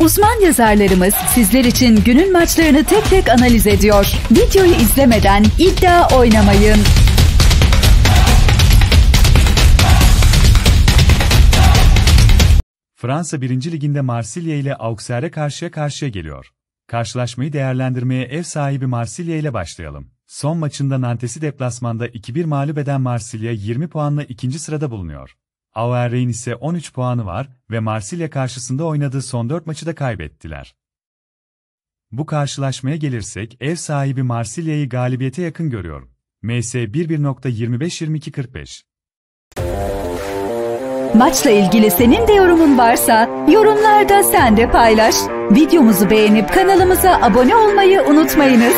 Uzman yazarlarımız sizler için günün maçlarını tek tek analiz ediyor. Videoyu izlemeden iddia oynamayın. Fransa 1. Liginde Marsilya ile Auxerre karşıya karşıya geliyor. Karşılaşmayı değerlendirmeye ev sahibi Marsilya ile başlayalım. Son maçında Nantes'i deplasmanda 2-1 mağlup eden Marsilya 20 puanla ikinci sırada bulunuyor. Auxerre'in ise 13 puanı var ve Marsilya karşısında oynadığı son 4 maçı da kaybettiler. Bu karşılaşmaya gelirsek ev sahibi Marsilya'yı galibiyete yakın görüyorum. MS 11.25-22-45 Maçla ilgili senin de yorumun varsa yorumlarda sen de paylaş. Videomuzu beğenip kanalımıza abone olmayı unutmayınız.